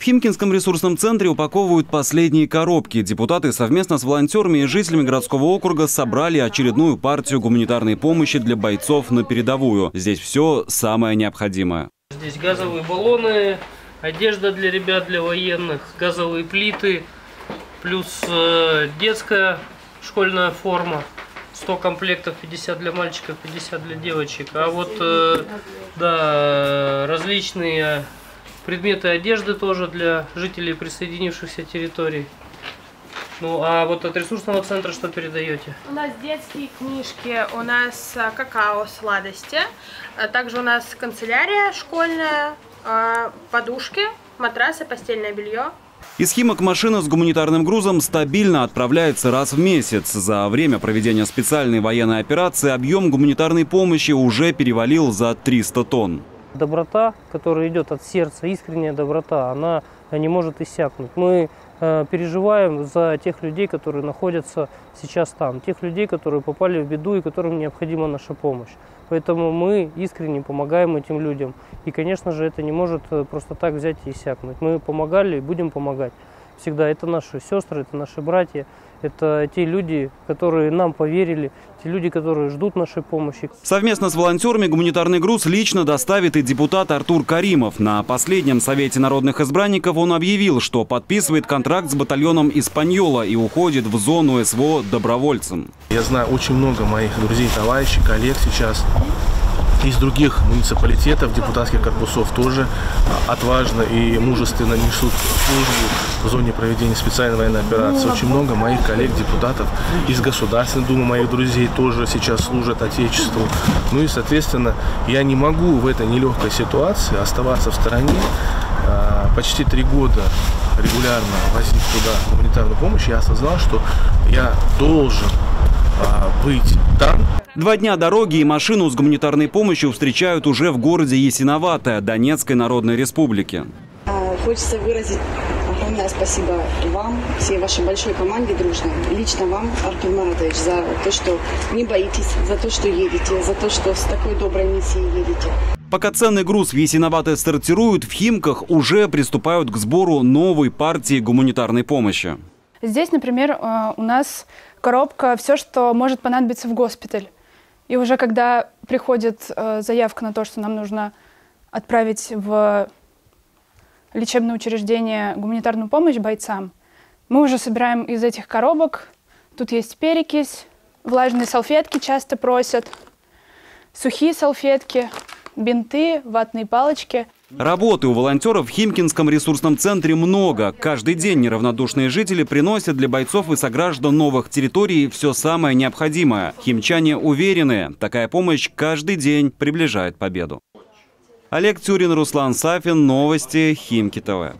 В Химкинском ресурсном центре упаковывают последние коробки. Депутаты совместно с волонтерами и жителями городского округа собрали очередную партию гуманитарной помощи для бойцов на передовую. Здесь все самое необходимое. Здесь газовые баллоны, одежда для ребят, для военных, газовые плиты, плюс э, детская школьная форма. 100 комплектов, 50 для мальчиков, 50 для девочек. А вот, э, да, различные предметы одежды тоже для жителей присоединившихся территорий. Ну, а вот от ресурсного центра что передаете? У нас детские книжки, у нас а, какао, сладости. А Также у нас канцелярия школьная, а, подушки, матрасы, постельное белье. Из Химок машина с гуманитарным грузом стабильно отправляется раз в месяц. За время проведения специальной военной операции объем гуманитарной помощи уже перевалил за 300 тонн. Доброта, которая идет от сердца, искренняя доброта, она не может иссякнуть. Мы э, переживаем за тех людей, которые находятся сейчас там, тех людей, которые попали в беду и которым необходима наша помощь. Поэтому мы искренне помогаем этим людям. И, конечно же, это не может э, просто так взять и иссякнуть. Мы помогали и будем помогать. Всегда это наши сестры, это наши братья, это те люди, которые нам поверили, те люди, которые ждут нашей помощи. Совместно с волонтерами гуманитарный груз лично доставит и депутат Артур Каримов. На последнем совете народных избранников он объявил, что подписывает контракт с батальоном «Испаньола» и уходит в зону СВО добровольцем. Я знаю очень много моих друзей, товарищей, коллег сейчас из других муниципалитетов, депутатских корпусов тоже а, отважно и мужественно несут службу в зоне проведения специальной военной операции. Очень много моих коллег, депутатов из Государственной Думы, моих друзей тоже сейчас служат Отечеству. Ну и, соответственно, я не могу в этой нелегкой ситуации оставаться в стороне. А, Почти три года регулярно возить туда гуманитарную помощь, я осознал, что я должен а, быть там, Два дня дороги и машину с гуманитарной помощью встречают уже в городе Ясиноватое Донецкой Народной Республики. А, Хочется выразить огромное спасибо вам, всей вашей большой команде дружной, лично вам, Артур Маратович, за то, что не боитесь, за то, что едете, за то, что с такой доброй миссией едете. Пока ценный груз в Ясиноватое стартируют, в Химках уже приступают к сбору новой партии гуманитарной помощи. Здесь, например, э, у нас коробка все, что может понадобиться в госпиталь. И уже когда приходит э, заявка на то, что нам нужно отправить в лечебное учреждение гуманитарную помощь бойцам, мы уже собираем из этих коробок. Тут есть перекись, влажные салфетки часто просят, сухие салфетки, бинты, ватные палочки – Работы у волонтеров в Химкинском ресурсном центре много. Каждый день неравнодушные жители приносят для бойцов и сограждан новых территорий все самое необходимое. Химчане уверены, такая помощь каждый день приближает победу. Олег Тюрин, Руслан Сафин. Новости Химки ТВ.